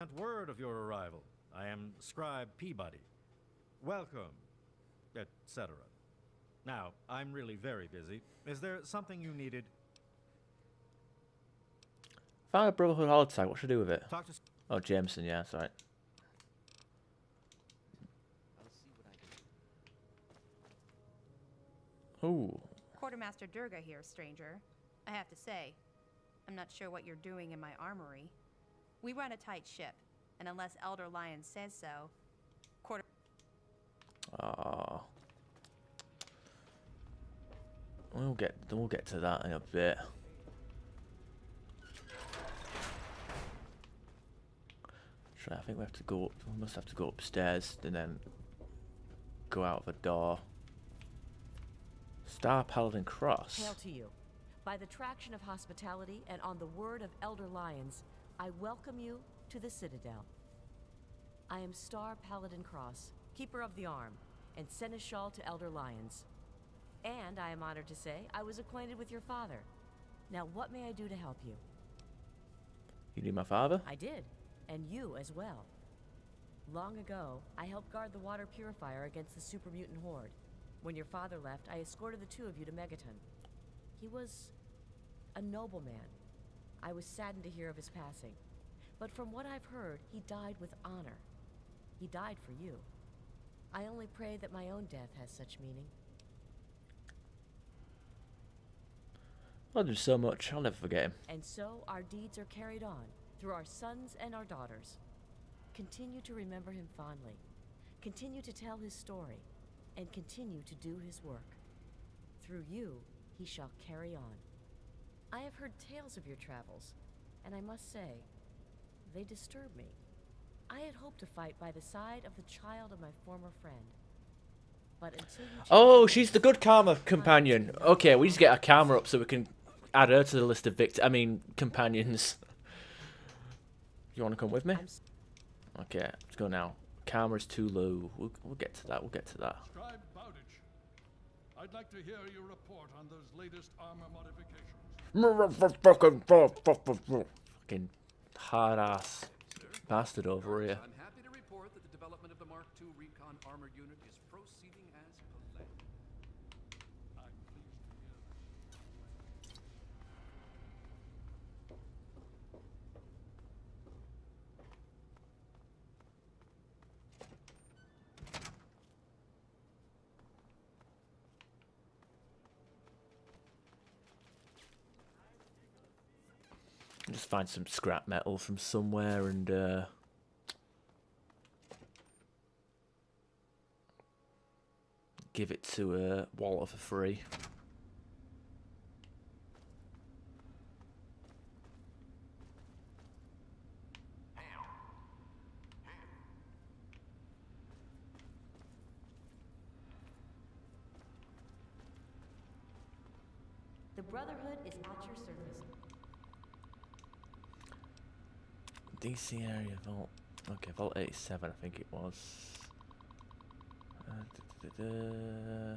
sent word of your arrival. I am Scribe Peabody. Welcome, etc. Now, I'm really very busy. Is there something you needed? Found a Brotherhood holotag. What should I do with it? Talk to. Oh, Jameson. Yeah, that's right. Ooh. Quartermaster Durga here, stranger. I have to say, I'm not sure what you're doing in my armory. We run a tight ship, and unless Elder Lion says so, Quarter. Ah. We'll get we'll get to that in a bit. Sure, I think we have to go. up. We must have to go upstairs and then go out of a door. Star Paladin Cross. Hail to you. By the traction of hospitality and on the word of Elder Lyons, I welcome you to the Citadel. I am Star Paladin Cross, Keeper of the Arm, and Seneschal to Elder Lyons. And I am honored to say I was acquainted with your father. Now, what may I do to help you? You knew my father? I did, and you as well. Long ago, I helped guard the water purifier against the super mutant horde. When your father left, I escorted the two of you to Megaton. He was a nobleman. I was saddened to hear of his passing. But from what I've heard, he died with honor. He died for you. I only pray that my own death has such meaning. Loved him so much, I'll never forget him. And so our deeds are carried on through our sons and our daughters. Continue to remember him fondly. Continue to tell his story. And continue to do his work. Through you, he shall carry on. I have heard tales of your travels, and I must say, they disturb me. I had hoped to fight by the side of the child of my former friend. But until you Oh, she's the good karma companion. Okay, we just get our camera up so we can add her to the list of victims. I mean, companions. You want to come with me? Okay, let's go now. Camera's too low. We'll, we'll get to that. We'll get to that. Scribe Bowditch, I'd like to hear your report on those latest armor modifications. Fucking hard ass bastard over here. I'm happy to report that the development of the Mark II Recon armored unit is proceeding as planned. I'm pleased to hear that. Just find some scrap metal from somewhere and uh, give it to uh, Walter for free. The Brotherhood is at your service. DC area vault. Okay, vault 87, I think it was. Uh, da, da, da, da.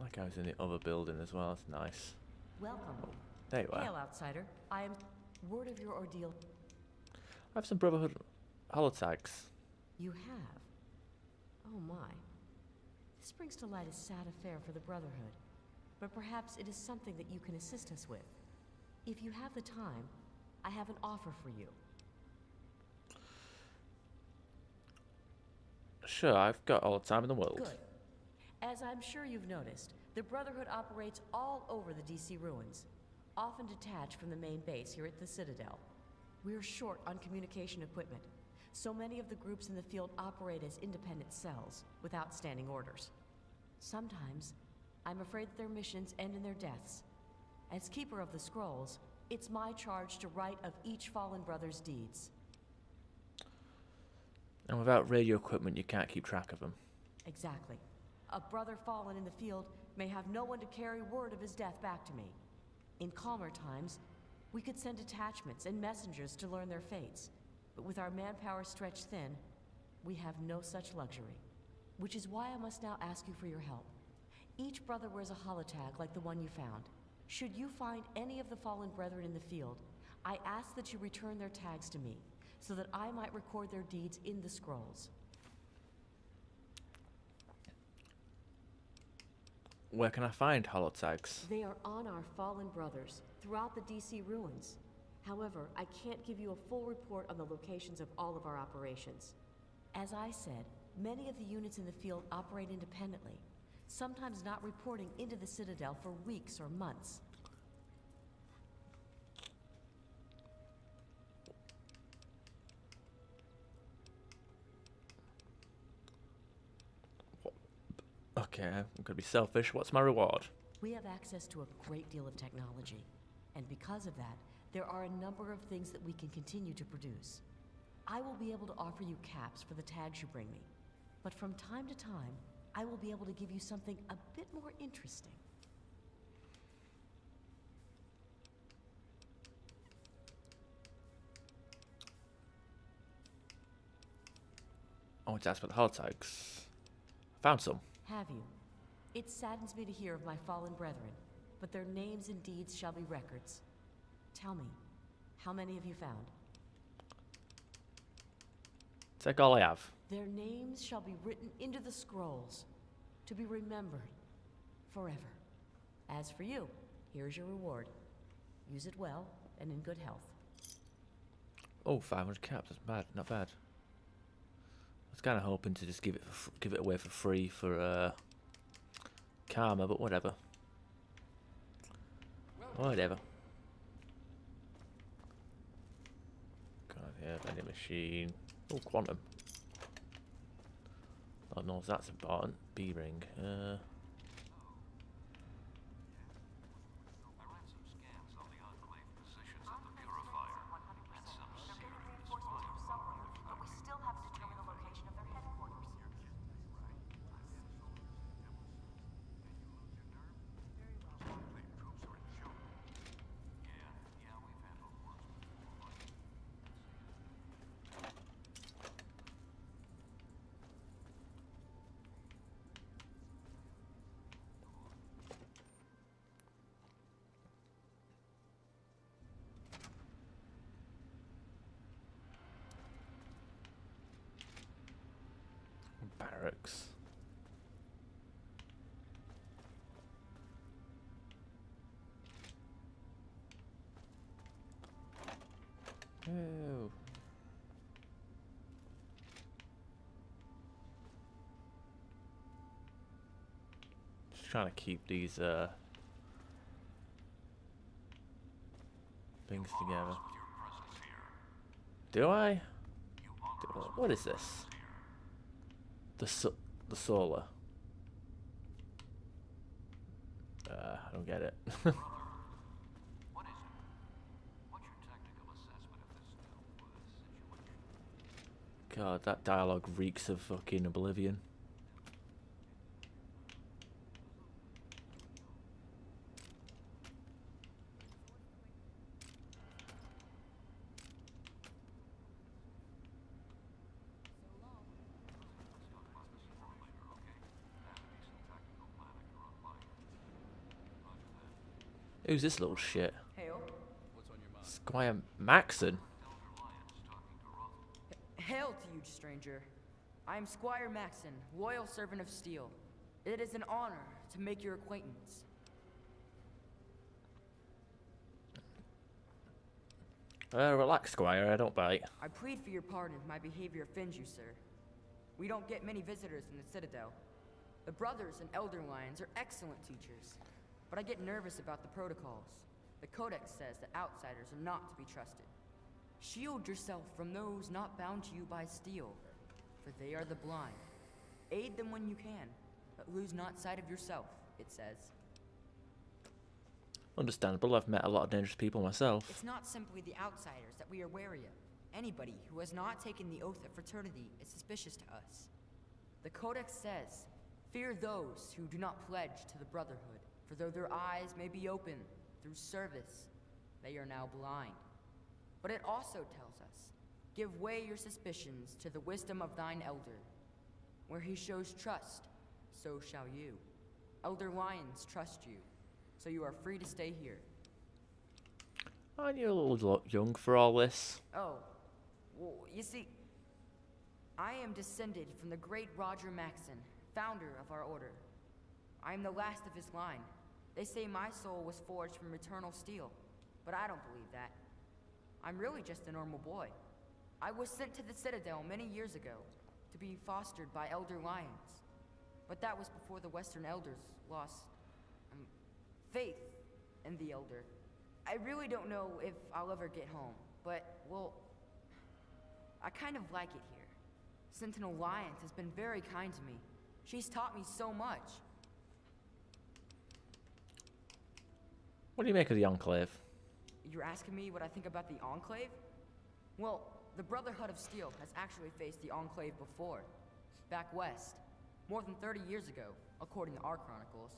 Like I was in the other building as well. That's nice. Welcome. There you are. Hail, outsider. I am word of your ordeal. I have some Brotherhood holotags. You have. Oh my. This brings to light a sad affair for the Brotherhood. But perhaps it is something that you can assist us with. If you have the time, I have an offer for you. Sure, I've got all the time in the world. Good. As I'm sure you've noticed, the Brotherhood operates all over the DC ruins, often detached from the main base here at the Citadel. We're short on communication equipment, so many of the groups in the field operate as independent cells, without standing orders. Sometimes, I'm afraid that their missions end in their deaths. As Keeper of the Scrolls, it's my charge to write of each fallen brother's deeds. And without radio equipment, you can't keep track of them. Exactly. A brother fallen in the field may have no one to carry word of his death back to me. In calmer times, we could send detachments and messengers to learn their fates. But with our manpower stretched thin, we have no such luxury. Which is why I must now ask you for your help. Each brother wears a holotag like the one you found. Should you find any of the fallen brethren in the field, I ask that you return their tags to me, so that I might record their deeds in the scrolls. Where can I find holotags? They are on our fallen brothers throughout the DC ruins. However, I can't give you a full report on the locations of all of our operations. As I said, many of the units in the field operate independently, sometimes not reporting into the Citadel for weeks or months. Okay, I'm gonna be selfish. What's my reward? We have access to a great deal of technology, and because of that, there are a number of things that we can continue to produce. I will be able to offer you caps for the tags you bring me, but from time to time, I will be able to give you something a bit more interesting. I want to ask about the holotags. Found some. Have you? It saddens me to hear of my fallen brethren, but their names and deeds shall be records. Tell me, how many have you found? Take all I have. Their names shall be written into the scrolls, to be remembered forever. As for you, here's your reward. Use it well and in good health. Oh, 500 caps. That's bad. Not bad. I was kind of hoping to just give it give it away for free for uh, karma, but whatever. Whatever. God, yeah, vending machine. Oh, quantum. God knows that's important. B ring. Uh, Oh. Just trying to keep these uh things together. Do I? Do I? What is this? The so the solar. Uh, I don't get it. God, that dialogue reeks of fucking oblivion. Who's this little shit? Hail. Squire Maxson? Hail to you, stranger. I am Squire Maxson, loyal servant of steel. It is an honor to make your acquaintance. Uh, relax, Squire, I don't bite. I plead for your pardon if my behavior offends you, sir. We don't get many visitors in the Citadel. The Brothers and Elder Lyons are excellent teachers, but I get nervous about the protocols. The Codex says that outsiders are not to be trusted. Shield yourself from those not bound to you by steel, for they are the blind. Aid them when you can, but lose not sight of yourself, it says. Understandable, I've met a lot of dangerous people myself. It's not simply the outsiders that we are wary of. Anybody who has not taken the oath of fraternity is suspicious to us. The Codex says, Fear those who do not pledge to the Brotherhood, for though their eyes may be open through service, they are now blind. But it also tells us, Give way your suspicions to the wisdom of thine elder. Where he shows trust, so shall you. Elder Lyons trust you, so you are free to stay here. Aren't you a little young for all this? Oh, well, you see, I am descended from the great Roger Maxson, founder of our order. I am the last of his line. They say my soul was forged from eternal steel, but I don't believe that. I'm really just a normal boy. I was sent to the Citadel many years ago to be fostered by Elder Lyons. But that was before the Western Elders lost um, faith in the Elder. I really don't know if I'll ever get home, but, well, I kind of like it here. Sentinel Lyons has been very kind to me. She's taught me so much. What do you make of the Enclave? You're asking me what I think about the Enclave? Well, the Brotherhood of Steel has actually faced the Enclave before. Back west. More than 30 years ago, according to our chronicles.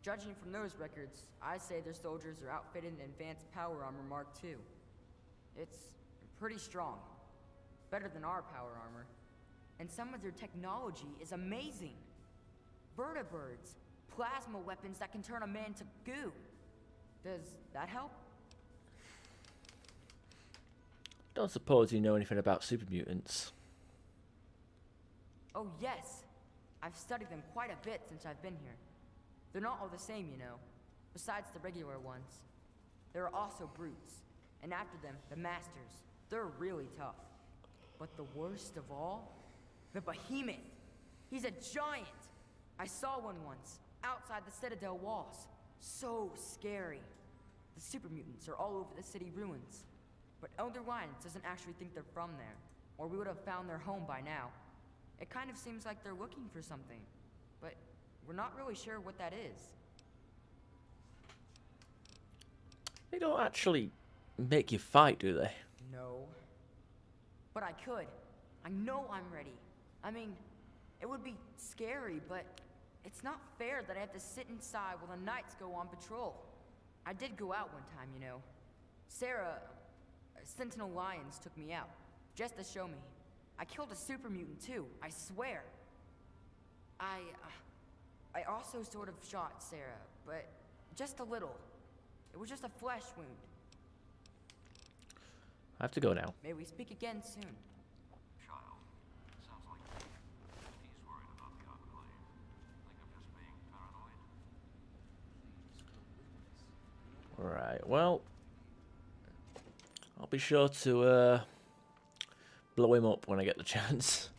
Judging from those records, I say their soldiers are outfitted in advanced power armor Mark II. It's pretty strong. Better than our power armor. And some of their technology is amazing. Vertibirds, plasma weapons that can turn a man to goo. Does that help? Don't suppose you know anything about super mutants. Oh, yes. I've studied them quite a bit since I've been here. They're not all the same, you know, besides the regular ones. There are also brutes, and after them, the masters. They're really tough. But the worst of all? The behemoth! He's a giant! I saw one once, outside the Citadel walls. So scary. The super mutants are all over the city ruins. But Elder Lyons doesn't actually think they're from there, or we would have found their home by now. It kind of seems like they're looking for something, but we're not really sure what that is. They don't actually make you fight, do they? No. But I could. I know I'm ready. I mean, it would be scary, but it's not fair that I have to sit inside while the knights go on patrol. I did go out one time, you know. Sarah, uh, Sentinel Lyons took me out, just to show me. I killed a super mutant too, I swear. I, uh, I also sort of shot Sarah, but just a little. It was just a flesh wound. I have to go now. May we speak again soon. Child, sounds like he's worried about the Enclave. Think I'm just being paranoid? Right, well, I'll be sure to uh, blow him up when I get the chance.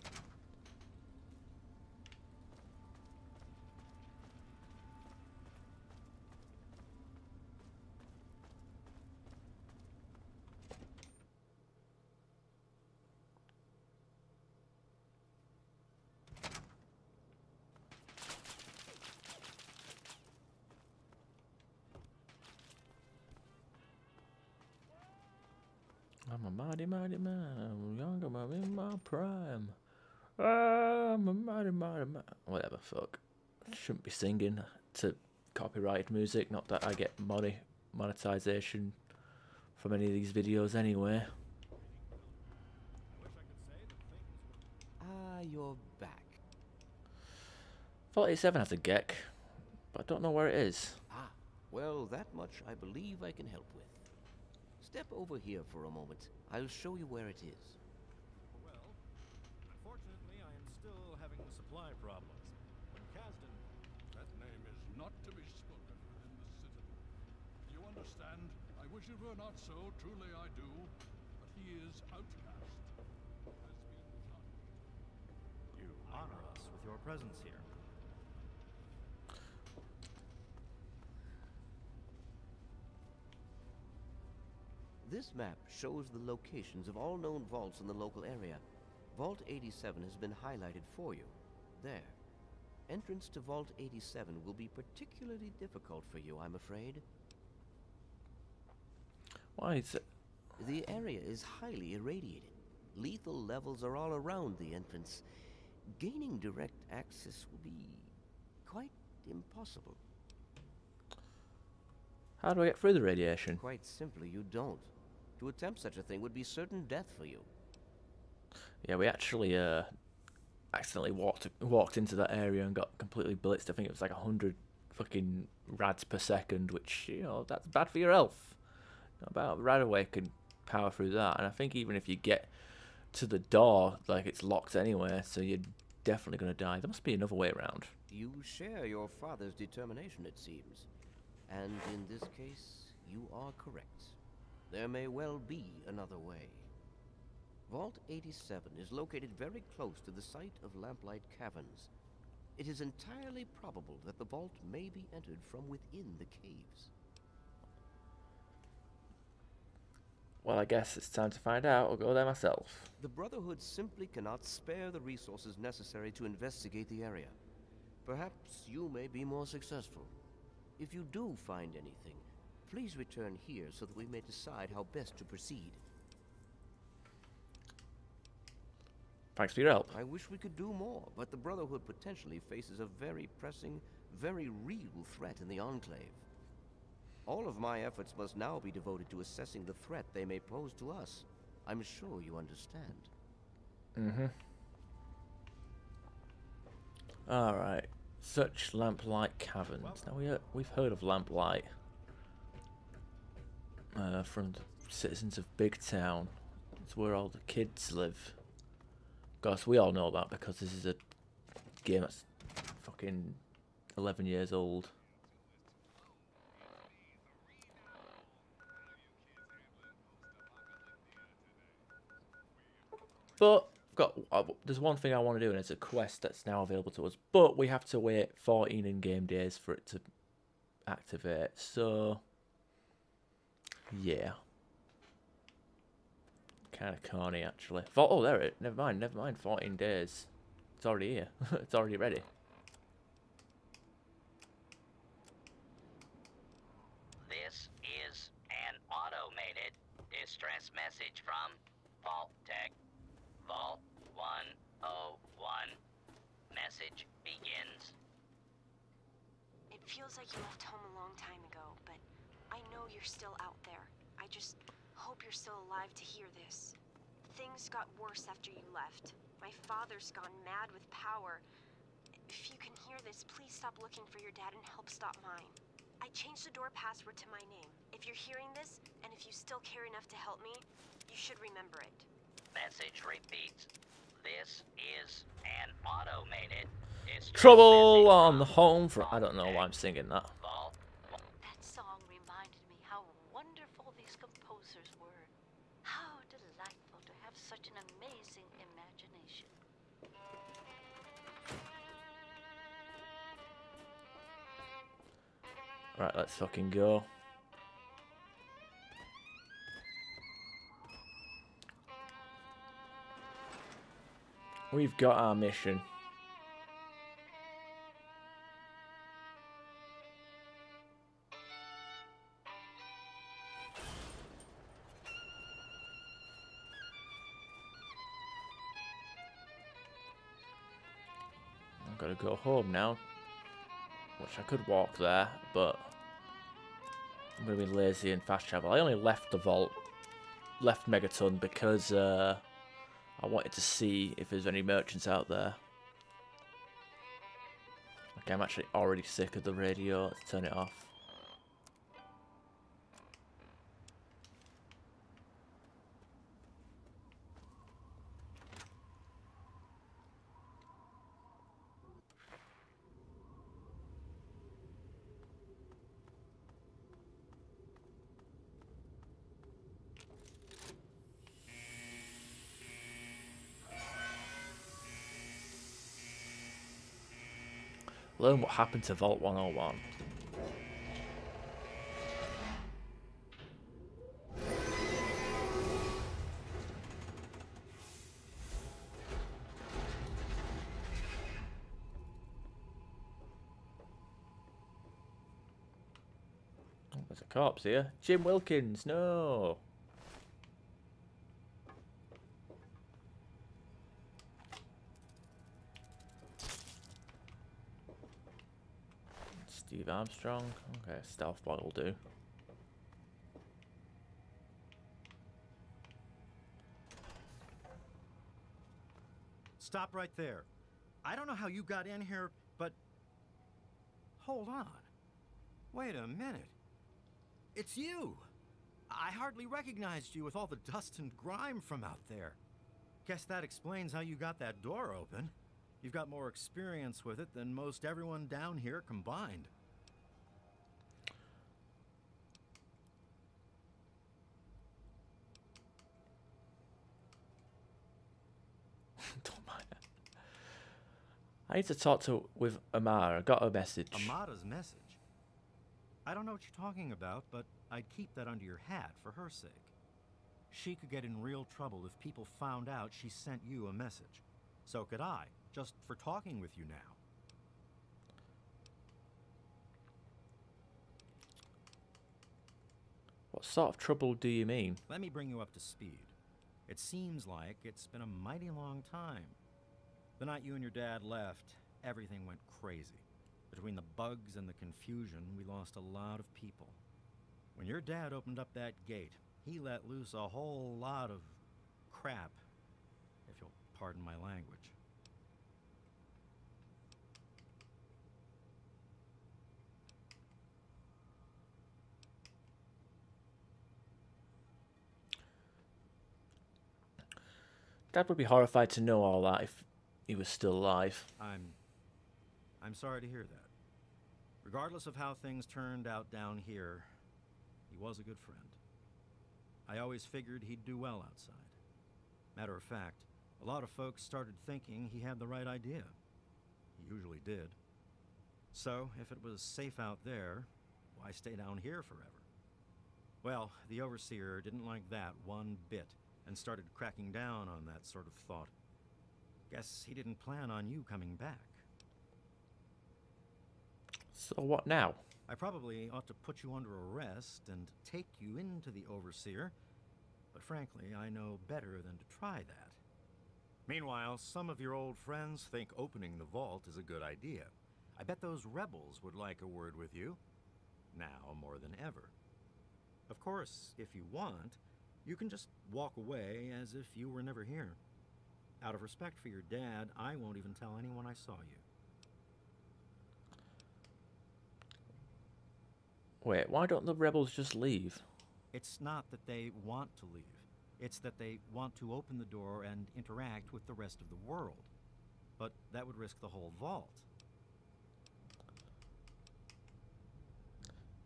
Mighty, man. I'm young, I'm in my prime. I'm a mighty, mighty man. Whatever, fuck. Shouldn't be singing to copyrighted music. Not that I get money, monetization from any of these videos anyway. Ah, you're back. Vault 87 has a GECK, but I don't know where it is. Ah, well, that much I believe I can help with. Step over here for a moment. I'll show you where it is. Well, unfortunately, I am still having supply problems. When Casdin That name is not to be spoken within the Citadel. Do you understand? I wish it were not so, truly I do. But he is outcast. Has been judged. you honor us with your presence here. This map shows the locations of all known vaults in the local area. Vault 87 has been highlighted for you. There. Entrance to Vault 87 will be particularly difficult for you, I'm afraid. Why is it? The area is highly irradiated. Lethal levels are all around the entrance. Gaining direct access will be quite impossible. How do I get through the radiation? Quite simply, you don't. To attempt such a thing would be certain death for you. Yeah, we actually uh, accidentally walked walked into that area and got completely blitzed. I think it was like a hundred fucking rads per second, which you know that's bad for your health. About right away can power through that, and I think even if you get to the door, like it's locked anyway, so you're definitely gonna die. There must be another way around. You share your father's determination, it seems. And in this case, you are correct. There may well be another way. Vault 87 is located very close to the site of Lamplight Caverns. It is entirely probable that the vault may be entered from within the caves. Well, I guess it's time to find out. I'll go there myself. The Brotherhood simply cannot spare the resources necessary to investigate the area. Perhaps you may be more successful. If you do find anything, please return here so that we may decide how best to proceed. Thanks for your help. I wish we could do more, but the Brotherhood potentially faces a very pressing, very real threat in the Enclave. All of my efforts must now be devoted to assessing the threat they may pose to us. I'm sure you understand. Mm-hmm. Alright. Such lamplight caverns. Now we we've heard of lamplight uh, from the citizens of Big Town. It's where all the kids live. Course, we all know that because this is a game that's fucking 11 years old. But got uh, there's one thing I want to do, and it's a quest that's now available to us. But we have to wait 14 in-game days for it to activate. So yeah, kind of corny actually. Oh, there it. Never mind. Never mind. 14 days. It's already here. it's already ready. This is an automated distress message from Vault Tech. Vault 101. Message begins. It feels like you left home a long time ago, but I know you're still out there. I just hope you're still alive to hear this. Things got worse after you left. My father's gone mad with power. If you can hear this, please stop looking for your dad and help stop mine. I changed the door password to my name. If you're hearing this, and if you still care enough to help me, you should remember it. Message repeats. This is an automated Trouble on the home front. I don't know why I'm singing that. That fucking go. We've got our mission. I've got to go home now. Which I could walk there, but I'm going to be lazy and fast travel. I only left the vault, left Megaton because uh, I wanted to see if there's any merchants out there. Okay, I'm actually already sick of the radio. Let's turn it off. Learn what happened to Vault 101. Oh, there's a corpse here. Jim Wilkins, no! Armstrong. Okay, stealth bot will do. Stop right there. I don't know how you got in here, but. Hold on. Wait a minute. It's you! I hardly recognized you with all the dust and grime from out there. Guess that explains how you got that door open. You've got more experience with it than most everyone down here combined. Don't mind. I need to talk to with Amata. I got a message. Amata's message? I don't know what you're talking about, but I'd keep that under your hat for her sake. She could get in real trouble if people found out she sent you a message. So could I, just for talking with you now. What sort of trouble do you mean? Let me bring you up to speed. It seems like it's been a mighty long time. The night you and your dad left, everything went crazy. Between the bugs and the confusion, we lost a lot of people. When your dad opened up that gate, he let loose a whole lot of crap, if you'll pardon my language. Dad would be horrified to know all that if he was still alive. I'm. I'm sorry to hear that. Regardless of how things turned out down here, he was a good friend. I always figured he'd do well outside. Matter of fact, a lot of folks started thinking he had the right idea. He usually did. So, if it was safe out there, why stay down here forever? Well, the Overseer didn't like that one bit and started cracking down on that sort of thought. Guess he didn't plan on you coming back. So what now? I probably ought to put you under arrest and take you into the Overseer, but frankly, I know better than to try that. Meanwhile, some of your old friends think opening the vault is a good idea. I bet those rebels would like a word with you, now more than ever. Of course, if you want, you can just walk away as if you were never here. Out of respect for your dad, I won't even tell anyone I saw you. Wait, why don't the rebels just leave? It's not that they want to leave. It's that they want to open the door and interact with the rest of the world. But that would risk the whole vault.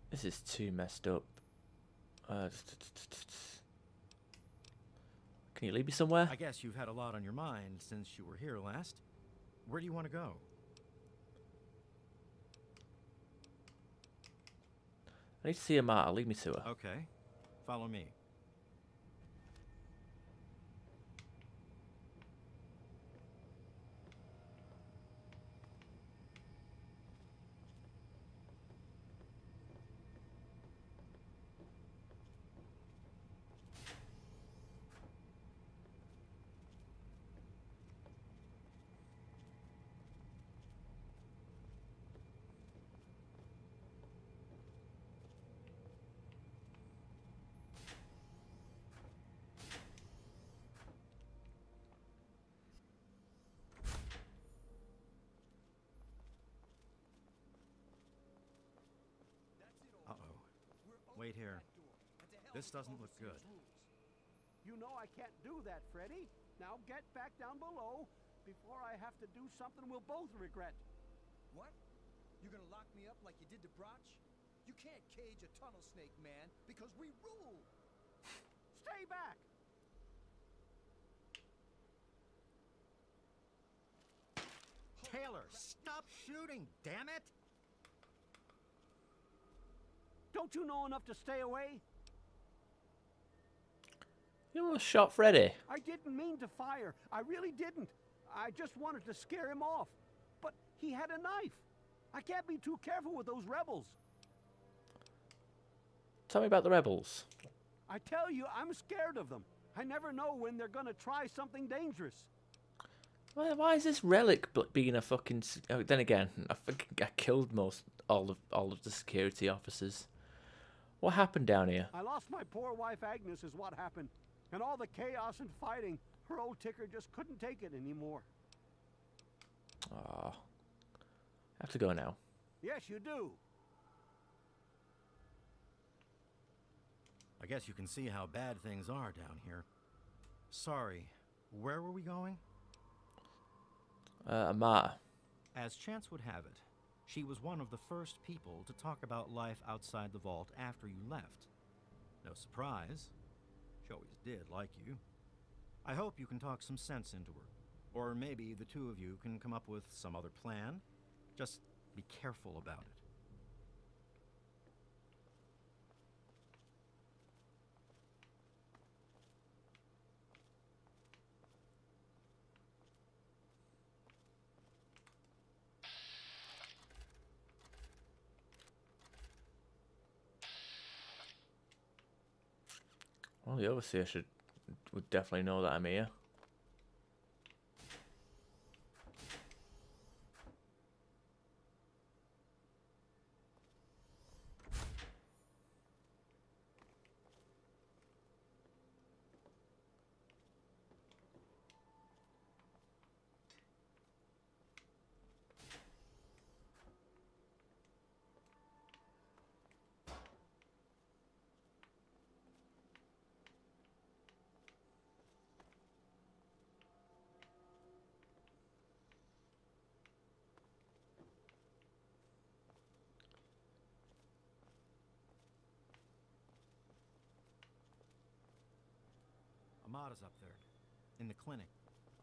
This is too messed up. Uh, can you leave me somewhere? I guess you've had a lot on your mind since you were here last. Where do you want to go? I need to see Amata. Lead me to her. Okay. Follow me. Wait here. This doesn't look good. You know I can't do that, Freddy. Now get back down below before I have to do something we'll both regret. What? You're gonna lock me up like you did to Broch? You can't cage a tunnel snake, man, because we rule! Stay back! Taylor, stop shooting, damn it! Don't you know enough to stay away? You almost shot Freddy. I didn't mean to fire. I really didn't. I just wanted to scare him off. But he had a knife. I can't be too careful with those rebels. Tell me about the rebels. I tell you, I'm scared of them. I never know when they're gonna try something dangerous. Why, why is this relic being a fucking? Oh, then again, I fucking I killed most all of all of the security officers. What happened down here? I lost my poor wife Agnes is what happened. And all the chaos and fighting, her old ticker just couldn't take it anymore. Aw. I have to go now. Yes, you do. I guess you can see how bad things are down here. Sorry, where were we going? Uh, Amata. As chance would have it, she was one of the first people to talk about life outside the vault after you left. No surprise. She always did like you. I hope you can talk some sense into her. Or maybe the two of you can come up with some other plan. Just be careful about it. The overseer should would definitely know that I'm here. Amata's up there, in the clinic.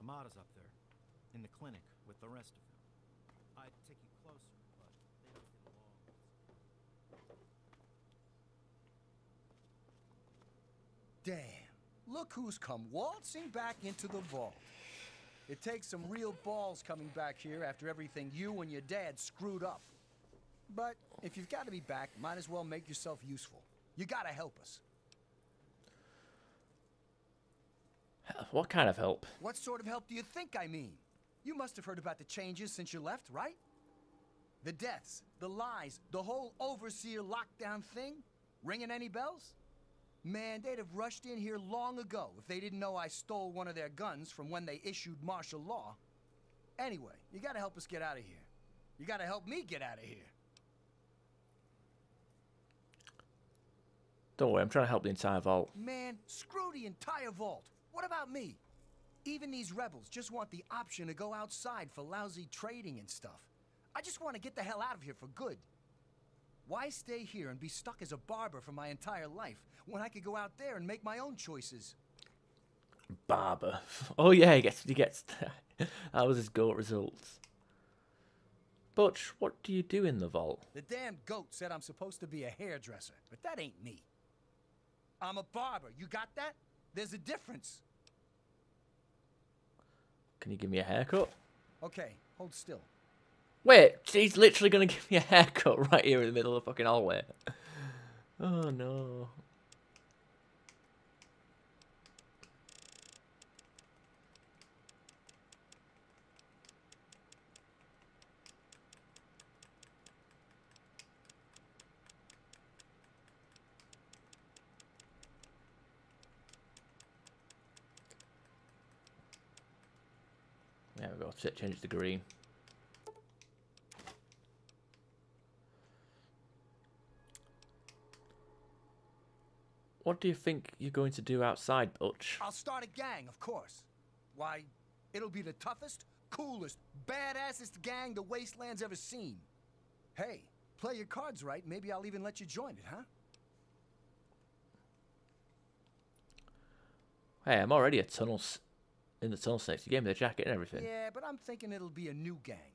Amata's up there, in the clinic with the rest of them. I'd take you closer, but they don't get along. Damn, look who's come waltzing back into the vault. It takes some real balls coming back here after everything you and your dad screwed up. But if you've got to be back, might as well make yourself useful. You gotta help us. What kind of help? What sort of help do you think I mean? You must have heard about the changes since you left, right? The deaths, the lies, the whole overseer lockdown thing? Ringing any bells? Man, they'd have rushed in here long ago if they didn't know I stole one of their guns from when they issued martial law. Anyway, you gotta help us get out of here. You gotta help me get out of here. Don't worry, I'm trying to help the entire vault. Man, screw the entire vault. What about me? Even these rebels just want the option to go outside for lousy trading and stuff. I just want to get the hell out of here for good. Why stay here and be stuck as a barber for my entire life when I could go out there and make my own choices? Barber. Oh yeah, he gets he gets that was his goat results. Butch, what do you do in the vault? The damn goat said I'm supposed to be a hairdresser, but that ain't me. I'm a barber. You got that? There's a difference. Can you give me a haircut? Okay, hold still. Wait, he's literally gonna give me a haircut right here in the middle of the fucking hallway. Oh no. There we go. Set change the green. What do you think you're going to do outside, Butch? I'll start a gang, of course. Why, it'll be the toughest, coolest, badassest gang the Wasteland's ever seen. Hey, play your cards right, maybe I'll even let you join it, huh? Hey, I'm already a tunnel in the tunnel snakes. You gave me the jacket and everything. Yeah, but I'm thinking it'll be a new gang.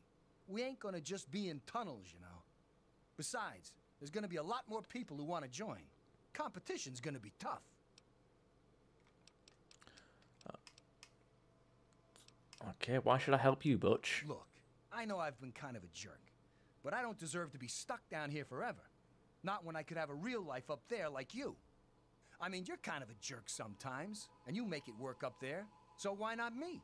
We ain't gonna just be in tunnels, you know. Besides, there's gonna be a lot more people who want to join. Competition's gonna be tough. Uh, okay, why should I help you, Butch? Look, I know I've been kind of a jerk, but I don't deserve to be stuck down here forever. Not when I could have a real life up there like you. I mean, you're kind of a jerk sometimes, and you make it work up there, so why not me?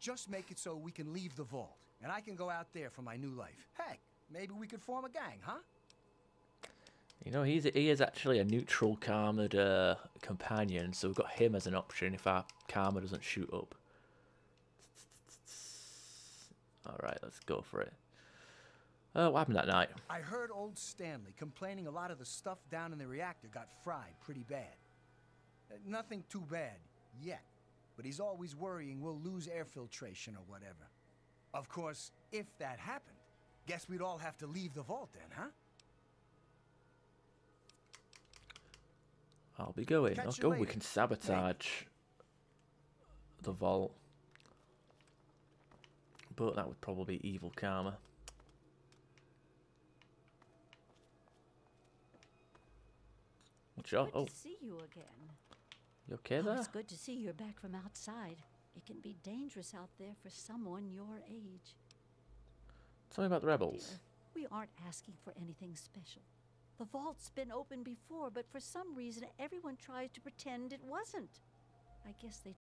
Just make it so we can leave the vault, and I can go out there for my new life. Heck, maybe we could form a gang, huh? You know, he's he is actually a neutral Karma uh, companion, so we've got him as an option if our Karma doesn't shoot up. Alright, let's go for it. Uh, what happened that night? I heard old Stanley complaining a lot of the stuff down in the reactor got fried pretty bad. Uh, nothing too bad yet, but he's always worrying we'll lose air filtration or whatever. Of course, if that happened, guess we'd all have to leave the vault then, huh? I'll be going. Catch Oh, you go. We can sabotage the vault. But that would probably be evil karma. What's your... Good Oh, to see you again. You okay Oh, it's good to see you're back from outside. It can be dangerous out there for someone your age. Tell me about the rebels. Dear, we aren't asking for anything special. The vault's been open before, but for some reason everyone tries to pretend it wasn't. I guess they